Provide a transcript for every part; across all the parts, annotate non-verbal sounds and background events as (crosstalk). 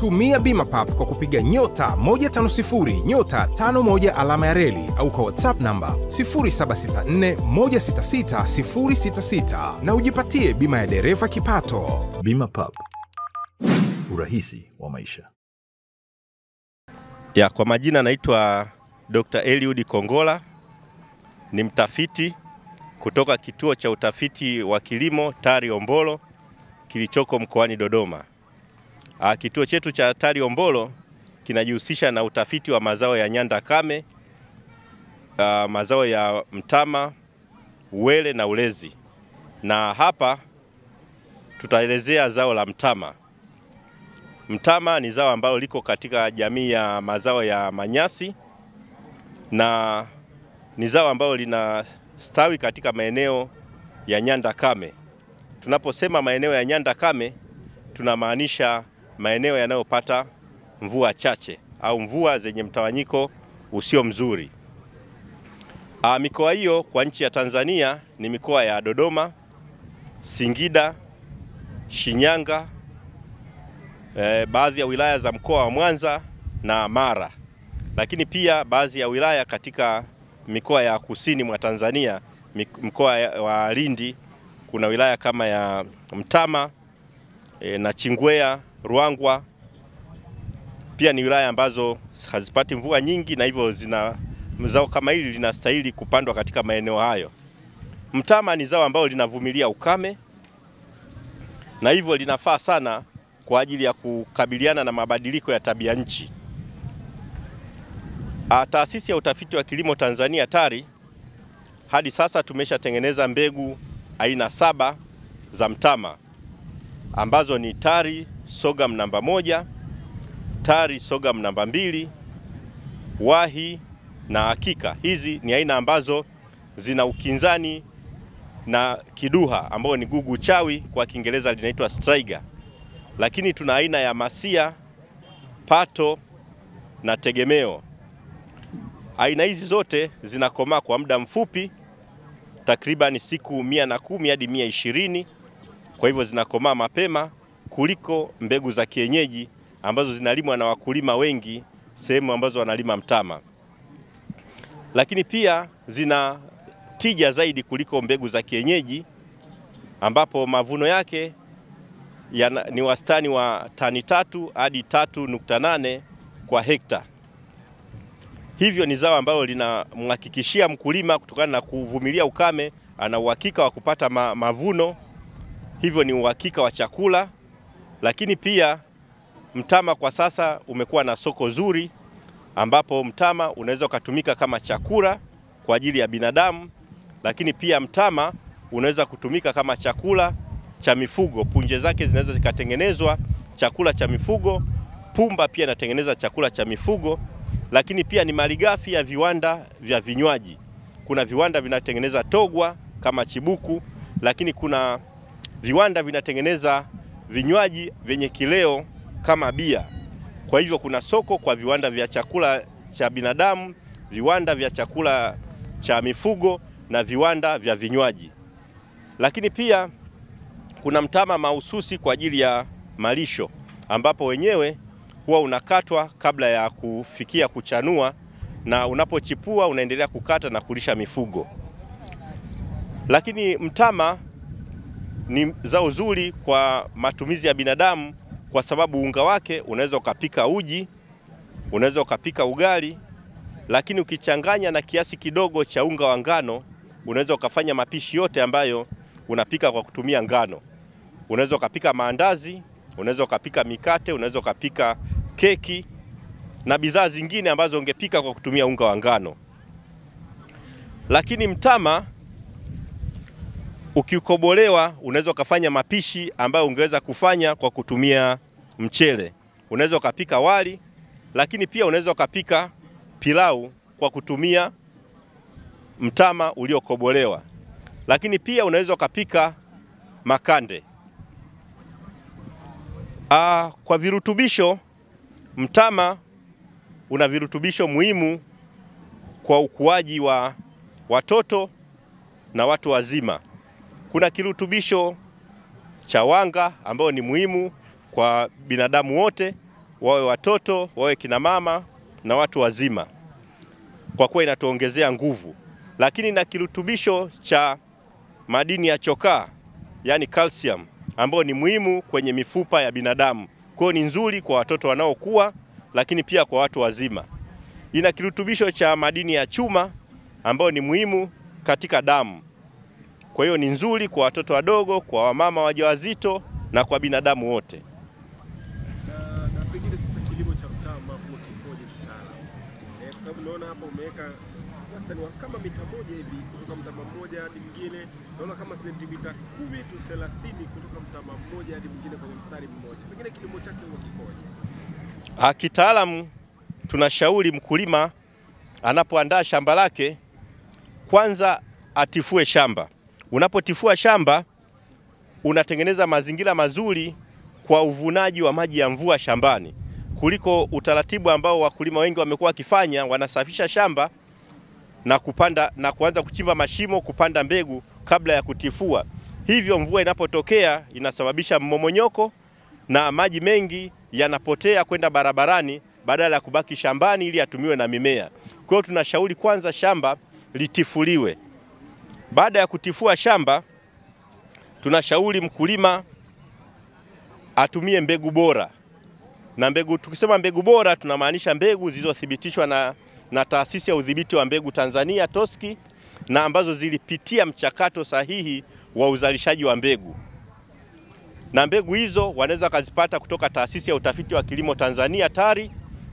Tumia Bima Pap kwa kupiga nyota 150 nyota 51 alama ya reli au kwa WhatsApp namba 0764 166 066 na ujipatie bima ya dereva kipato. Bima Pap, urahisi wa maisha. Ya, kwa majina naitwa Dr. Eliud Kongola, ni mtafiti kutoka kituo cha utafiti wa kilimo TARI Ombolo kilichoko mkoani Dodoma. Ah, kituo chetu cha TARI Ombolo kinajihusisha na utafiti wa mazao ya nyanda kame, ah, mazao ya mtama, uwele na ulezi, na hapa tutaelezea zao la mtama. Mtama ni zao ambalo liko katika jamii ya mazao ya manyasi na ni zao ambalo linastawi katika maeneo ya nyanda kame. Tunaposema maeneo ya nyanda kame, tunamaanisha maeneo yanayopata mvua chache au mvua zenye mtawanyiko usio mzuri. Ah, mikoa hiyo kwa nchi ya Tanzania ni mikoa ya Dodoma, Singida, Shinyanga, e, baadhi ya wilaya za mkoa wa Mwanza na Mara, lakini pia baadhi ya wilaya katika mikoa ya kusini mwa Tanzania, mkoa wa Lindi kuna wilaya kama ya Mtama e, na Chingwea, Ruangwa pia ni wilaya ambazo hazipati mvua nyingi na hivyo zina zao kama hili linastahili kupandwa katika maeneo hayo. Mtama ni zao ambalo linavumilia ukame na hivyo linafaa sana kwa ajili ya kukabiliana na mabadiliko ya tabia nchi. Taasisi ya Utafiti wa Kilimo Tanzania TARI hadi sasa tumeshatengeneza mbegu aina saba za mtama ambazo ni TARI Sorghum namba moja, TARI Sogam namba mbili, Wahi na Hakika. Hizi ni aina ambazo zina ukinzani na kiduha ambao ni gugu chawi, kwa Kiingereza linaitwa striga. Lakini tuna aina ya masia, pato na tegemeo. Aina hizi zote zinakomaa kwa muda mfupi takriban siku mia na kumi hadi mia ishirini. Kwa hivyo zinakomaa mapema kuliko mbegu za kienyeji ambazo zinalimwa na wakulima wengi sehemu ambazo wanalima mtama, lakini pia zina tija zaidi kuliko mbegu za kienyeji ambapo mavuno yake ya ni wastani wa tani tatu hadi tatu nukta nane kwa hekta. Hivyo ni zao ambalo linamhakikishia mkulima kutokana na kuvumilia ukame, ana uhakika wa kupata ma, mavuno, hivyo ni uhakika wa chakula. Lakini pia mtama kwa sasa umekuwa na soko zuri, ambapo mtama unaweza ukatumika kama chakula kwa ajili ya binadamu, lakini pia mtama unaweza kutumika kama chakula cha mifugo. Punje zake zinaweza zikatengenezwa chakula cha mifugo, pumba pia inatengeneza chakula cha mifugo lakini pia ni malighafi ya viwanda vya vinywaji. Kuna viwanda vinatengeneza togwa kama chibuku, lakini kuna viwanda vinatengeneza vinywaji vyenye kileo kama bia. Kwa hivyo kuna soko kwa viwanda vya chakula cha binadamu, viwanda vya chakula cha mifugo na viwanda vya vinywaji. Lakini pia kuna mtama mahususi kwa ajili ya malisho ambapo wenyewe huwa unakatwa kabla ya kufikia kuchanua na unapochipua unaendelea kukata na kulisha mifugo. Lakini mtama ni zao zuri kwa matumizi ya binadamu kwa sababu unga wake unaweza ukapika uji, unaweza ukapika ugali, lakini ukichanganya na kiasi kidogo cha unga wa ngano unaweza ukafanya mapishi yote ambayo unapika kwa kutumia ngano. Unaweza ukapika maandazi, unaweza ukapika mikate, unaweza ukapika keki na bidhaa zingine ambazo ungepika kwa kutumia unga wa ngano. Lakini mtama ukikobolewa, unaweza ukafanya mapishi ambayo ungeweza kufanya kwa kutumia mchele. Unaweza ukapika wali, lakini pia unaweza ukapika pilau kwa kutumia mtama uliokobolewa, lakini pia unaweza ukapika makande. Aa, kwa virutubisho mtama una virutubisho muhimu kwa ukuaji wa watoto na watu wazima. Kuna kirutubisho cha wanga ambayo ni muhimu kwa binadamu wote, wawe watoto, wawe kina mama na watu wazima, kwa kuwa inatuongezea nguvu, lakini na kirutubisho cha madini ya chokaa, yani calcium, ambayo ni muhimu kwenye mifupa ya binadamu. Kwa hiyo ni nzuri kwa watoto wanaokuwa, lakini pia kwa watu wazima. Ina kirutubisho cha madini ya chuma ambayo ni muhimu katika damu. Kwa hiyo ni nzuri kwa watoto wadogo, kwa wamama wajawazito na kwa binadamu wote. Eh, naona hapa umeweka wastani wa kama mita moja hivi kutoka mtama mmoja hadi mwingine, naona kama sentimita kumi tu thelathini kutoka mtama mmoja hadi mwingine kwenye mstari mmoja. Pengine kilimo chake huwa kikoje? Ah, Kitaalamu tunashauri mkulima anapoandaa shamba lake kwanza atifue shamba. Unapotifua shamba unatengeneza mazingira mazuri kwa uvunaji wa maji ya mvua shambani kuliko utaratibu ambao wakulima wengi wamekuwa wakifanya, wanasafisha shamba na kupanda na kuanza kuchimba mashimo kupanda mbegu kabla ya kutifua. Hivyo mvua inapotokea inasababisha mmomonyoko na maji mengi yanapotea kwenda barabarani badala ya kubaki shambani ili yatumiwe na mimea. Kwa hiyo tunashauri kwanza shamba litifuliwe. Baada ya kutifua shamba, tunashauri mkulima atumie mbegu bora. Na mbegu, tukisema mbegu bora tunamaanisha mbegu zilizothibitishwa na, na taasisi ya udhibiti wa mbegu Tanzania TOSCI na ambazo zilipitia mchakato sahihi wa uzalishaji wa mbegu na mbegu hizo wanaweza wakazipata kutoka taasisi ya utafiti wa kilimo Tanzania TARI,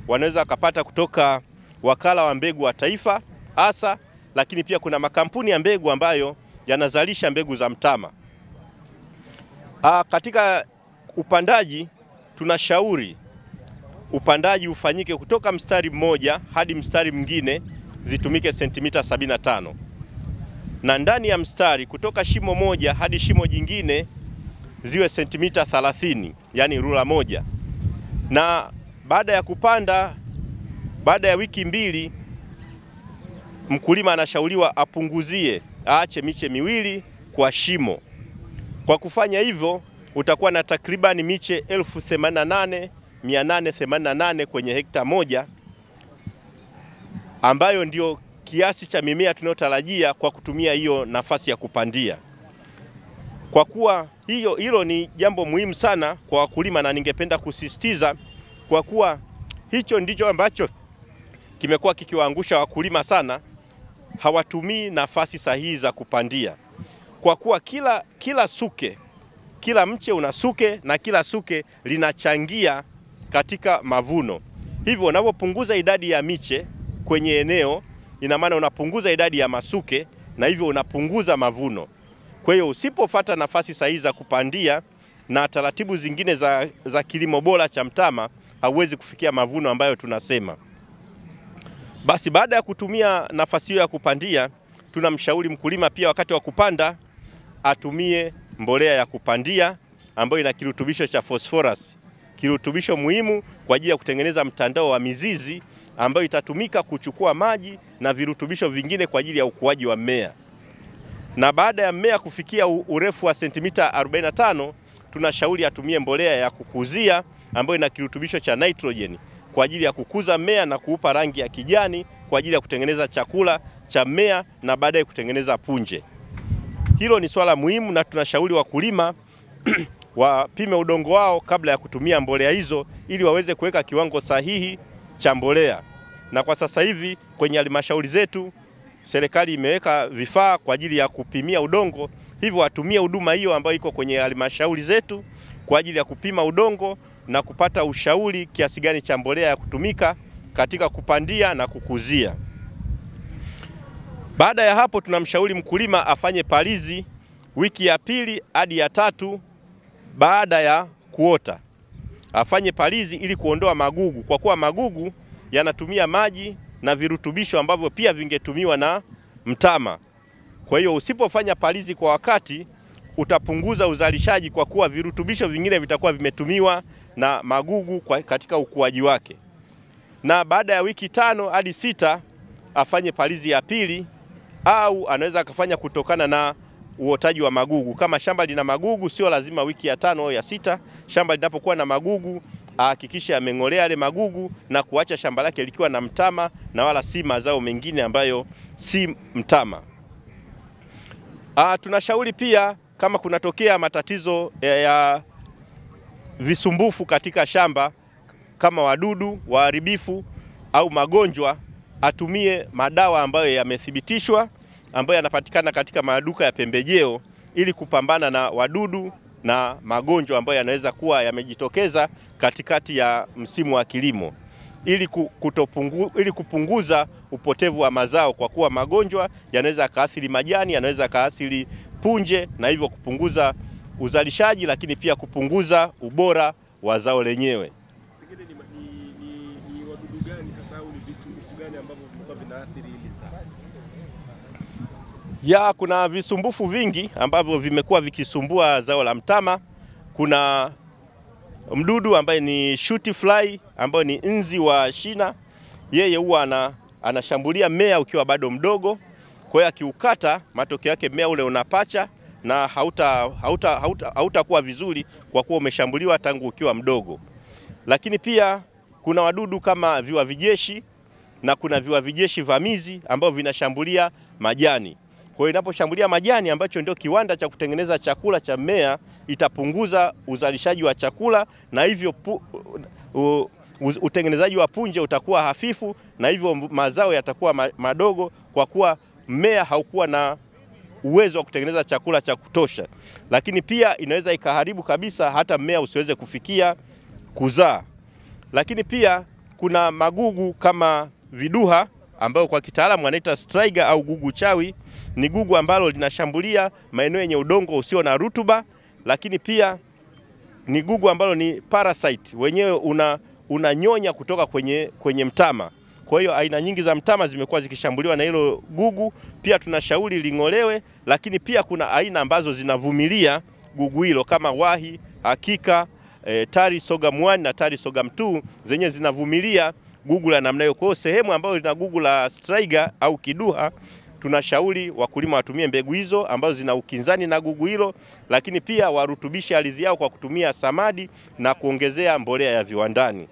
wanaweza wakapata kutoka wakala wa mbegu wa taifa ASA, lakini pia kuna makampuni ya mbegu ambayo yanazalisha mbegu za mtama. Aa, katika upandaji tunashauri upandaji ufanyike kutoka mstari mmoja hadi mstari mwingine zitumike sentimita 75 na ndani ya mstari kutoka shimo moja hadi shimo jingine ziwe sentimita 30, yani rula moja. Na baada ya kupanda, baada ya wiki mbili, mkulima anashauriwa apunguzie, aache miche miwili kwa shimo. Kwa kufanya hivyo, utakuwa na takribani miche 1088,888 kwenye hekta moja, ambayo ndio kiasi cha mimea tunayotarajia kwa kutumia hiyo nafasi ya kupandia kwa kuwa hiyo hilo ni jambo muhimu sana kwa wakulima, na ningependa kusisitiza kwa kuwa hicho ndicho ambacho kimekuwa kikiwaangusha wakulima sana, hawatumii nafasi sahihi za kupandia, kwa kuwa kila, kila suke kila mche una suke na kila suke linachangia katika mavuno. Hivyo unapopunguza idadi ya miche kwenye eneo, ina maana unapunguza idadi ya masuke na hivyo unapunguza mavuno. Kwa hiyo usipofata nafasi sahihi za kupandia na taratibu zingine za, za kilimo bora cha mtama hauwezi kufikia mavuno ambayo tunasema. Basi baada ya kutumia nafasi hiyo ya kupandia, tunamshauri mkulima pia wakati wa kupanda atumie mbolea ya kupandia ambayo ina kirutubisho cha phosphorus, kirutubisho muhimu kwa ajili ya kutengeneza mtandao wa mizizi ambayo itatumika kuchukua maji na virutubisho vingine kwa ajili ya ukuaji wa mmea. Na baada ya mmea kufikia urefu wa sentimita 45 tunashauri atumie mbolea ya kukuzia ambayo ina kirutubisho cha nitrogen kwa ajili ya kukuza mmea na kuupa rangi ya kijani kwa ajili ya kutengeneza chakula cha mmea na baadaye kutengeneza punje. Hilo ni swala muhimu, na tunashauri wakulima (clears throat) wapime udongo wao kabla ya kutumia mbolea hizo ili waweze kuweka kiwango sahihi cha mbolea. Na kwa sasa hivi kwenye halmashauri zetu serikali imeweka vifaa kwa ajili ya kupimia udongo, hivyo watumie huduma hiyo ambayo iko kwenye halmashauri zetu kwa ajili ya kupima udongo na kupata ushauri kiasi gani cha mbolea ya kutumika katika kupandia na kukuzia. Baada ya hapo, tunamshauri mkulima afanye palizi wiki ya pili hadi ya tatu baada ya kuota, afanye palizi ili kuondoa magugu, kwa kuwa magugu yanatumia maji na virutubisho ambavyo pia vingetumiwa na mtama. Kwa hiyo usipofanya palizi kwa wakati utapunguza uzalishaji kwa kuwa virutubisho vingine vitakuwa vimetumiwa na magugu kwa katika ukuaji wake. Na baada ya wiki tano hadi sita afanye palizi ya pili au anaweza akafanya kutokana na uotaji wa magugu. Kama shamba lina magugu, sio lazima wiki ya tano au ya sita. Shamba linapokuwa na magugu, ahakikishe ameng'olea yale magugu na kuacha shamba lake likiwa na mtama na wala si mazao mengine ambayo si mtama. Ah, tunashauri pia kama kunatokea matatizo ya, ya visumbufu katika shamba kama wadudu waharibifu au magonjwa, atumie madawa ambayo yamethibitishwa ambayo yanapatikana katika maduka ya pembejeo ili kupambana na wadudu na magonjwa ambayo yanaweza kuwa yamejitokeza katikati ya msimu wa kilimo. Ili, kutopungu, ili kupunguza upotevu wa mazao kwa kuwa magonjwa yanaweza yakaathiri majani, yanaweza yakaathiri punje na hivyo kupunguza uzalishaji, lakini pia kupunguza ubora wa zao lenyewe. Ya, kuna visumbufu vingi ambavyo vimekuwa vikisumbua zao la mtama. Kuna mdudu ambaye ni shoot fly ambayo ni nzi wa shina. Yeye huwa ana, anashambulia mmea ukiwa bado mdogo, kwa hiyo akiukata, matokeo yake mmea ule unapacha na hautakuwa hauta, hauta, hauta vizuri kwa kuwa umeshambuliwa tangu ukiwa mdogo. Lakini pia kuna wadudu kama viwa vijeshi na kuna viwa viwavijeshi vamizi ambao vinashambulia majani. Kwa hiyo inaposhambulia majani ambacho ndio kiwanda cha kutengeneza chakula cha mmea, itapunguza uzalishaji wa chakula na hivyo pu, u, u, utengenezaji wa punje utakuwa hafifu na hivyo mazao yatakuwa madogo kwa kuwa mmea haukuwa na uwezo wa kutengeneza chakula cha kutosha. Lakini pia inaweza ikaharibu kabisa hata mmea usiweze kufikia kuzaa. Lakini pia kuna magugu kama viduha ambayo kwa kitaalamu wanaita striga au gugu chawi. Ni gugu ambalo linashambulia maeneo yenye udongo usio na rutuba, lakini pia ni gugu ambalo ni parasite, wenyewe una unanyonya kutoka kwenye, kwenye mtama. Kwa hiyo aina nyingi za mtama zimekuwa zikishambuliwa na hilo gugu. Pia tunashauri ling'olewe, lakini pia kuna aina ambazo zinavumilia gugu hilo kama wahi, hakika, e, tari sogam 1 na tari sogam 2 zenyewe zinavumilia gugu la namna hiyo. Kwa hiyo sehemu ambayo lina gugu la striga au kiduha, tunashauri wakulima watumie mbegu hizo ambazo zina ukinzani na gugu hilo, lakini pia warutubishe ardhi yao kwa kutumia samadi na kuongezea mbolea ya viwandani.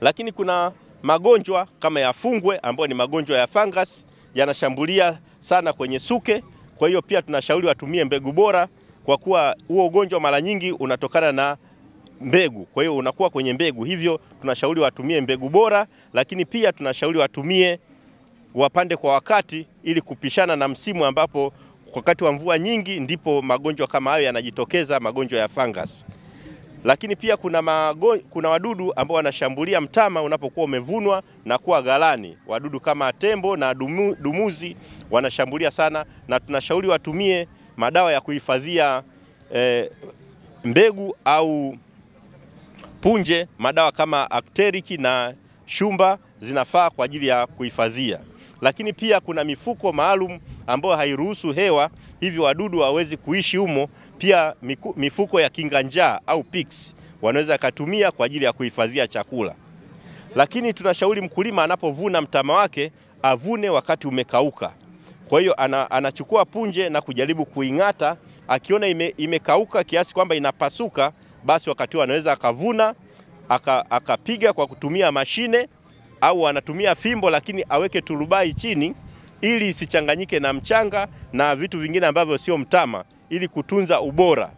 Lakini kuna magonjwa kama ya fungwe ambayo ni magonjwa ya fungus yanashambulia sana kwenye suke. Kwa hiyo pia tunashauri watumie mbegu bora, kwa kuwa huo ugonjwa mara nyingi unatokana na mbegu, kwa hiyo unakuwa kwenye mbegu, hivyo tunashauri watumie mbegu bora, lakini pia tunashauri watumie wapande kwa wakati ili kupishana na msimu ambapo wakati wa mvua nyingi ndipo magonjwa kama hayo yanajitokeza, magonjwa ya fungus. Lakini pia kuna, mago, kuna wadudu ambao wanashambulia mtama unapokuwa umevunwa na kuwa ghalani. Wadudu kama tembo na dumu, dumuzi wanashambulia sana, na tunashauri watumie madawa ya kuhifadhia eh, mbegu au punje. Madawa kama akteriki na shumba zinafaa kwa ajili ya kuhifadhia, lakini pia kuna mifuko maalum ambayo hairuhusu hewa, hivyo wadudu hawawezi kuishi humo. Pia mifuko ya kinga njaa au PICS wanaweza katumia kwa ajili ya kuhifadhia chakula. Lakini tunashauri mkulima anapovuna mtama wake avune wakati umekauka. Kwa hiyo ana, anachukua punje na kujaribu kuing'ata, akiona ime, imekauka kiasi kwamba inapasuka, basi wakati huo anaweza akavuna akapiga aka kwa kutumia mashine au anatumia fimbo, lakini aweke turubai chini ili isichanganyike na mchanga na vitu vingine ambavyo sio mtama, ili kutunza ubora.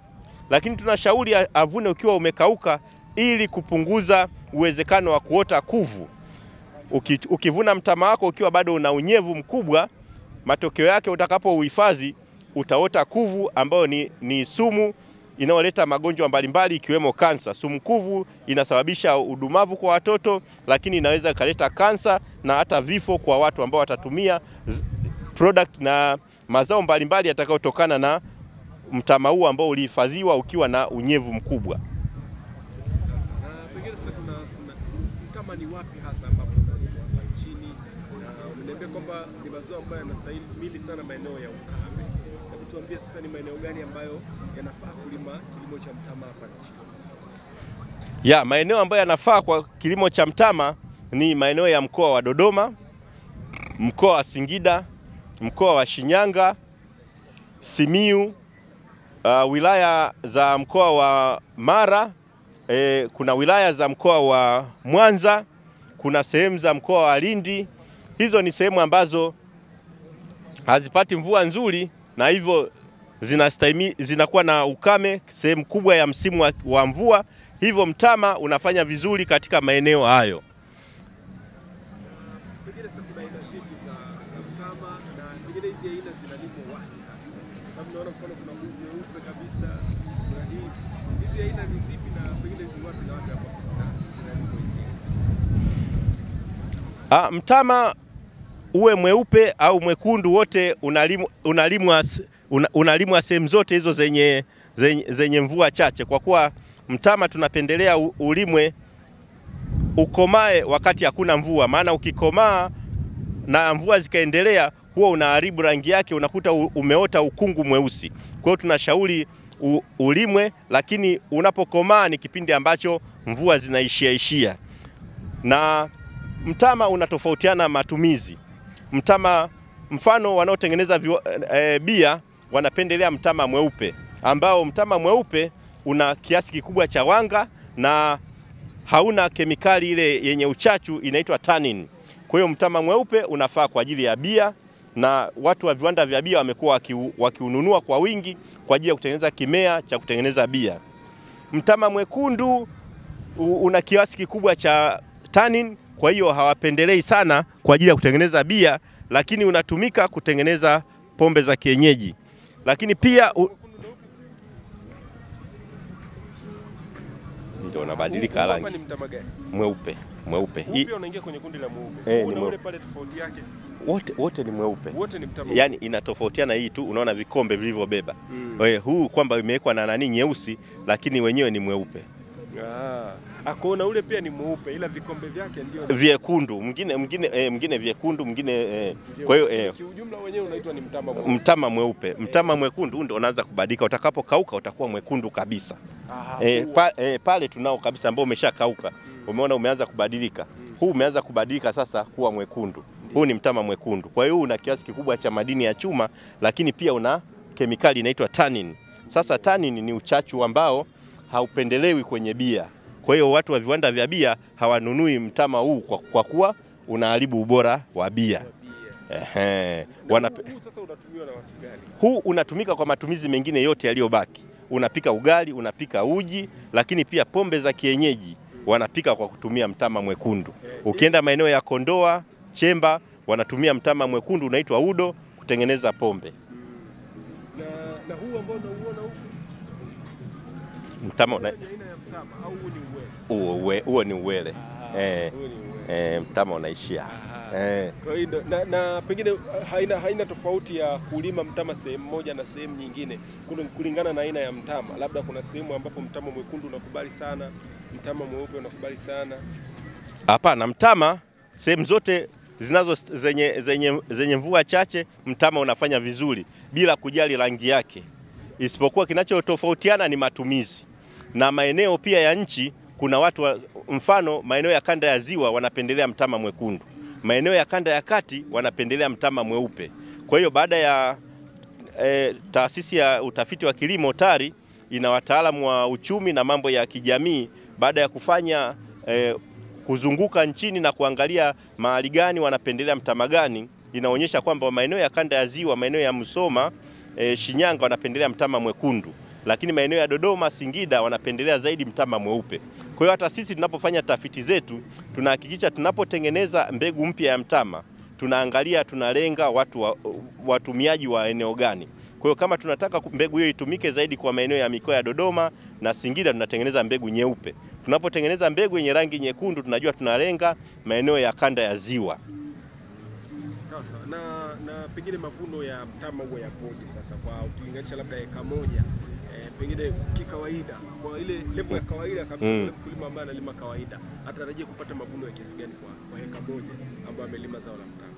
Lakini tunashauri avune ukiwa umekauka ili kupunguza uwezekano wa kuota kuvu. Uki, ukivuna mtama wako ukiwa bado una unyevu mkubwa, matokeo yake utakapo uhifadhi utaota kuvu ambayo ni, ni sumu inayoleta magonjwa mbalimbali ikiwemo kansa. Sumu kuvu inasababisha udumavu kwa watoto, lakini inaweza ikaleta kansa na hata vifo kwa watu ambao watatumia product na mazao mbalimbali yatakayotokana na mtama huu ambao ulihifadhiwa ukiwa na unyevu mkubwa. Kwamba ni mazao ambayo yanastahimili sana maeneo ya tuambie sasa ni maeneo gani ambayo yanafaa kulima kilimo cha mtama hapa nchini? Ya, maeneo ambayo yanafaa kwa kilimo cha mtama ni maeneo ya mkoa wa Dodoma, mkoa wa Singida, mkoa wa Shinyanga, Simiu, uh, wilaya za mkoa wa Mara e, kuna wilaya za mkoa wa Mwanza, kuna sehemu za mkoa wa Lindi. Hizo ni sehemu ambazo hazipati mvua nzuri na hivyo zinastahimi, zinakuwa na ukame sehemu kubwa ya msimu wa, wa mvua, hivyo mtama unafanya vizuri katika maeneo hayo. Ah, mtama uwe mweupe au mwekundu wote unalimwa, unalimwa, una, unalimwa sehemu zote hizo zenye, zenye, zenye mvua chache, kwa kuwa mtama tunapendelea ulimwe ukomae wakati hakuna mvua, maana ukikomaa na mvua zikaendelea huwa unaharibu rangi yake, unakuta umeota ukungu mweusi. Kwa hiyo tunashauri ulimwe, lakini unapokomaa ni kipindi ambacho mvua zinaishiaishia, na mtama unatofautiana matumizi. Mtama mfano wanaotengeneza e, bia wanapendelea mtama mweupe, ambao mtama mweupe una kiasi kikubwa cha wanga na hauna kemikali ile yenye uchachu inaitwa tannin. Kwa hiyo mtama mweupe unafaa kwa ajili ya bia na watu wa viwanda vya bia wamekuwa wakiununua wakiununua kwa wingi kwa ajili ya kutengeneza kimea cha kutengeneza bia. Mtama mwekundu una kiasi kikubwa cha tannin, kwa hiyo hawapendelei sana kwa ajili ya kutengeneza bia, lakini unatumika kutengeneza pombe za kienyeji. Lakini pia u... ndio unabadilika rangi mweupe mweupe. Hii- unaingia kwenye kundi la mweupe. Eh, ni mweupe. ule pale tofauti yake. Wote wote ni mweupe, Wote ni mtama. yaani inatofautiana hii tu, unaona vikombe vilivyobeba Mm. Wewe huu kwamba imewekwa na nani nyeusi, lakini wenyewe ni mweupe Ah, akaona ule pia ni mweupe ila vikombe vyake ndio vyekundu, mwingine mwingine eh, mwingine vyekundu, mwingine eh, kwa hiyo eh, kiujumla wenyewe unaitwa ni mtama mweupe. mtama mweupe, mtama mwekundu ndio unaanza kubadilika, utakapokauka utakuwa mwekundu kabisa. Aha, eh, pa, eh, pale tunao kabisa ambao umeshakauka, umeona umeanza kubadilika. Huu umeanza kubadilika sasa kuwa mwekundu. Huu ni mtama mwekundu. Kwa hiyo una kiasi kikubwa cha madini ya chuma, lakini pia una kemikali inaitwa tannin. Sasa tannin ni uchachu ambao haupendelewi kwenye bia. Kwa hiyo watu wa viwanda vya bia hawanunui mtama huu kwa, kwa kuwa unaharibu ubora wa bia. Ehe. Wanape... huu unatumika kwa matumizi mengine yote yaliyobaki. Unapika ugali, unapika uji, lakini pia pombe za kienyeji wanapika kwa kutumia mtama mwekundu. Ukienda maeneo ya Kondoa, Chemba, wanatumia mtama mwekundu unaitwa udo kutengeneza pombe. Na, na huu ambao unauona huku Mtama una... ni aina ya mtama au? Huo uwe- huo ni uwele eh, eh, mtama unaishia eh. Kwa hiyo na, na pengine haina, haina tofauti ya kulima mtama sehemu moja na sehemu nyingine kulingana na aina ya mtama. Labda kuna sehemu ambapo mtama mwekundu unakubali sana, mtama mweupe unakubali sana. Hapana, mtama sehemu zote zinazo zenye, zenye, zenye mvua chache mtama unafanya vizuri bila kujali rangi yake, isipokuwa kinachotofautiana ni matumizi na maeneo pia ya nchi. Kuna watu wa, mfano maeneo ya kanda ya ziwa wanapendelea mtama mwekundu, maeneo ya kanda ya kati wanapendelea mtama mweupe. Kwa hiyo baada ya e, taasisi ya utafiti wa kilimo TARI ina wataalamu wa uchumi na mambo ya kijamii, baada ya kufanya e, kuzunguka nchini na kuangalia mahali gani wanapendelea mtama gani, inaonyesha kwamba maeneo ya kanda ya ziwa, maeneo ya Musoma, e, Shinyanga wanapendelea mtama mwekundu, lakini maeneo ya Dodoma, Singida wanapendelea zaidi mtama mweupe. Kwa hiyo hata sisi tunapofanya tafiti zetu tunahakikisha tunapotengeneza mbegu mpya ya mtama tunaangalia tunalenga watu wa, watumiaji wa eneo gani. Kwa hiyo kama tunataka mbegu hiyo itumike zaidi kwa maeneo ya mikoa ya Dodoma na Singida, tunatengeneza mbegu nyeupe. Tunapotengeneza mbegu yenye rangi nyekundu, tunajua tunalenga maeneo ya kanda ya ziwa. Na, na pengine mavuno ya mtama huwa yapoje sasa kwa ukilinganisha labda eka moja pengine kikawaida kwa ile lepo ya kawaida kabisa Mm. mkulima ambaye analima kawaida atarajia kupata mavuno ya kiasi gani kwa, kwa heka moja ambayo amelima zao la mtama?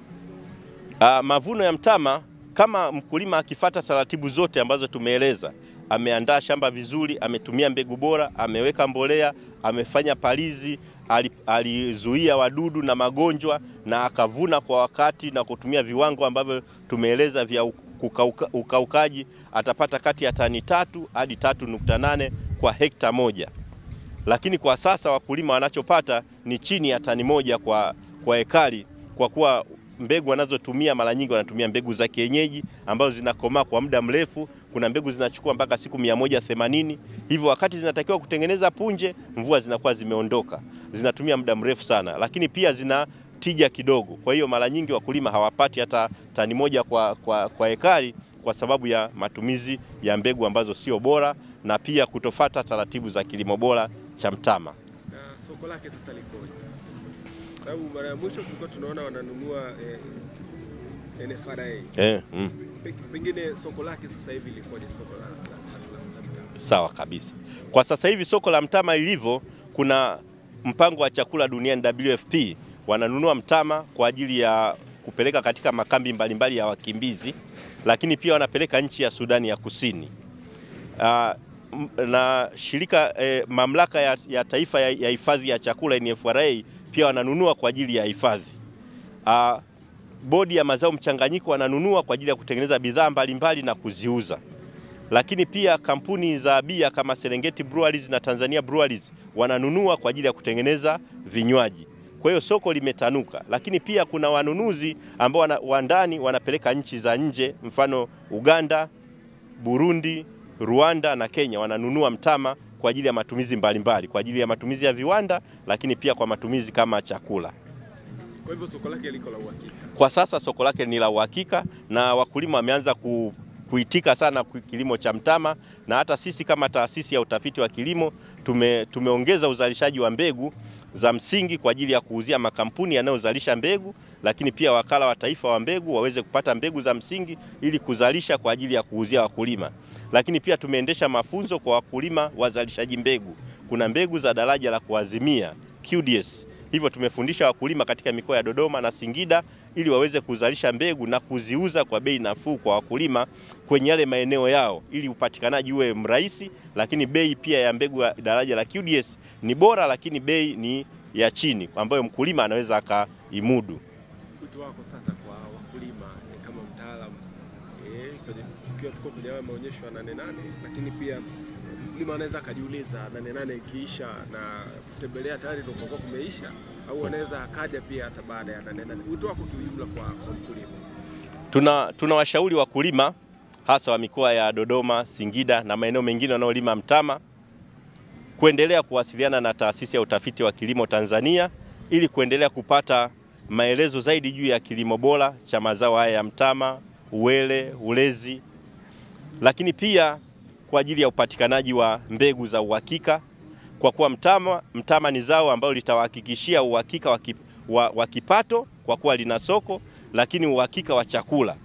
Ah, mavuno ya mtama kama mkulima akifata taratibu zote ambazo tumeeleza, ameandaa shamba vizuri, ametumia mbegu bora, ameweka mbolea, amefanya palizi, ali- alizuia wadudu na magonjwa na akavuna kwa wakati na kutumia viwango ambavyo tumeeleza vya kukauka- ukaukaji, atapata kati ya tani tatu hadi tatu nukta nane kwa hekta moja. lakini kwa sasa wakulima wanachopata ni chini ya tani moja kwa, kwa ekari, kwa kuwa mbegu wanazotumia mara nyingi wanatumia mbegu za kienyeji ambazo zinakomaa kwa muda mrefu. Kuna mbegu zinachukua mpaka siku 180. Hivyo wakati zinatakiwa kutengeneza punje, mvua zinakuwa zimeondoka, zinatumia muda mrefu sana, lakini pia zina tija kidogo. Kwa hiyo mara nyingi wakulima hawapati hata tani moja kwa, kwa, kwa ekari kwa sababu ya matumizi ya mbegu ambazo sio bora na pia kutofata taratibu za kilimo bora cha mtama. Na soko lake sasa likoje? Sababu mara ya mwisho tulikuwa tunaona wananunua eh, NFRA. Eh, mm. Pengine soko lake sasa hivi likoje soko la, la? Sawa kabisa. Kwa sasa hivi soko la mtama lilivyo, kuna mpango wa chakula duniani WFP wananunua mtama kwa ajili ya kupeleka katika makambi mbalimbali ya wakimbizi, lakini pia wanapeleka nchi ya Sudani ya Kusini. Uh, na shirika eh, mamlaka ya, ya taifa ya ya hifadhi ya chakula NFRA pia wananunua kwa ajili ya hifadhi. Ah, bodi ya mazao mchanganyiko wananunua kwa ajili ya kutengeneza bidhaa mbalimbali na kuziuza lakini pia kampuni za bia kama Serengeti Breweries na Tanzania Breweries wananunua kwa ajili ya kutengeneza vinywaji. Kwa hiyo soko limetanuka, lakini pia kuna wanunuzi ambao wana, wa ndani wanapeleka nchi za nje, mfano Uganda, Burundi, Rwanda na Kenya wananunua mtama kwa ajili ya matumizi mbalimbali, mbali, kwa ajili ya matumizi ya viwanda, lakini pia kwa matumizi kama chakula. Kwa hivyo soko lake liko la uhakika. Kwa sasa soko lake ni la uhakika na wakulima wameanza ku, kuitika sana kilimo cha mtama, na hata sisi kama taasisi ya utafiti wa kilimo tume, tumeongeza uzalishaji wa mbegu za msingi kwa ajili ya kuuzia makampuni yanayozalisha mbegu, lakini pia wakala wa taifa wa mbegu waweze kupata mbegu za msingi ili kuzalisha kwa ajili ya kuuzia wakulima. Lakini pia tumeendesha mafunzo kwa wakulima wazalishaji mbegu. Kuna mbegu za daraja la kuazimia QDS Hivyo tumefundisha wakulima katika mikoa ya Dodoma na Singida ili waweze kuzalisha mbegu na kuziuza kwa bei nafuu kwa wakulima kwenye yale maeneo yao ili upatikanaji uwe mrahisi, lakini bei pia ya mbegu ya daraja la QDS ni bora, lakini bei ni ya chini ambayo mkulima anaweza akaimudu. Wito wako sasa kwa wakulima eh, kama mtaalamu eh, kwenye tukiwa tuko kwenye maonyesho ya nane nane, lakini pia mkulima anaweza akajiuliza nane nane ikiisha na kutembelea tayari ndio kwa kumeisha, au anaweza akaja pia hata baada ya nane nane. Wito wako kiujumla kwa, mkulima? Tuna tunawashauri wakulima hasa wa mikoa ya Dodoma, Singida na maeneo mengine wanaolima mtama kuendelea kuwasiliana na taasisi ya utafiti wa kilimo Tanzania ili kuendelea kupata maelezo zaidi juu ya kilimo bora cha mazao haya ya mtama, uwele, ulezi, lakini pia kwa ajili ya upatikanaji wa mbegu za uhakika, kwa kuwa mtama, mtama ni zao ambalo litawahakikishia uhakika wa, wa, wa kipato kwa kuwa lina soko, lakini uhakika wa chakula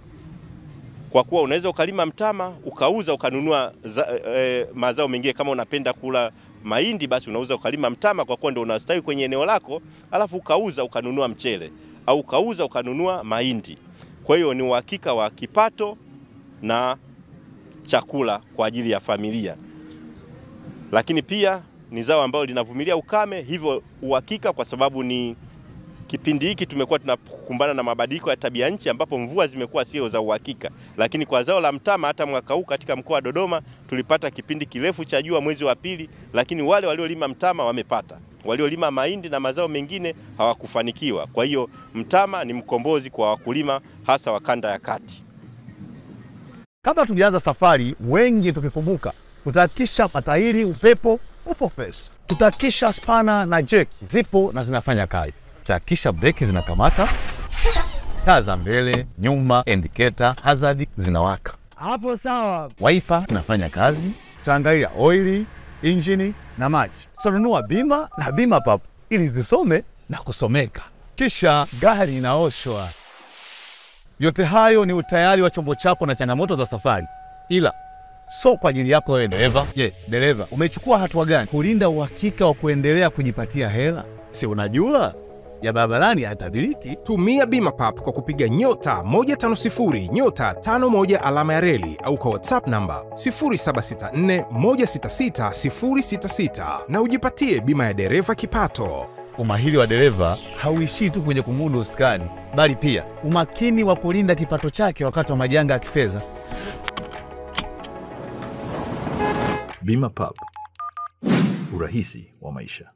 kwa kuwa unaweza ukalima mtama ukauza ukanunua za, e, mazao mengine. Kama unapenda kula mahindi, basi unauza ukalima mtama kwa kuwa ndio unastawi kwenye eneo lako, alafu ukauza ukanunua mchele au ukauza ukanunua mahindi. Kwa hiyo ni uhakika wa kipato na chakula kwa ajili ya familia, lakini pia ni zao ambalo linavumilia ukame, hivyo uhakika, kwa sababu ni kipindi hiki tumekuwa tunakumbana na mabadiliko ya tabia nchi ambapo mvua zimekuwa sio za uhakika, lakini kwa zao la mtama hata mwaka huu katika mkoa wa Dodoma tulipata kipindi kirefu cha jua mwezi wa pili, lakini wale waliolima mtama wamepata, waliolima mahindi na mazao mengine hawakufanikiwa. Kwa hiyo mtama ni mkombozi kwa wakulima hasa wa kanda ya kati. Kabla tujaanza safari, wengi tukikumbuka, tutahakikisha matairi, upepo upo fresh, tutahakikisha spana na jeki zipo na zinafanya kazi, tutahakikisha breki zinakamata, taa za mbele, nyuma, indicator, hazard zinawaka, Hapo sawa. waifa zinafanya kazi, tutaangalia oili, injini na maji. Tutanunua bima na bima papo ili zisome na kusomeka, kisha gari inaoshwa. Yote hayo ni utayari wa chombo chako na changamoto za safari, ila so kwa ajili yako wewe dereva. Je, yeah, dereva, umechukua hatua gani kulinda uhakika wa kuendelea kujipatia hela? Si unajua ya barabarani hayatabiriki. Tumia bima pap kwa kupiga nyota 150 nyota 51 alama ya reli au kwa WhatsApp namba 0764 166 066 na ujipatie bima ya dereva kipato. Umahiri wa dereva hauishii tu kwenye kumudu usukani, bali pia umakini wa kulinda kipato chake wakati wa majanga ya kifedha. Bima Pub, Urahisi wa maisha.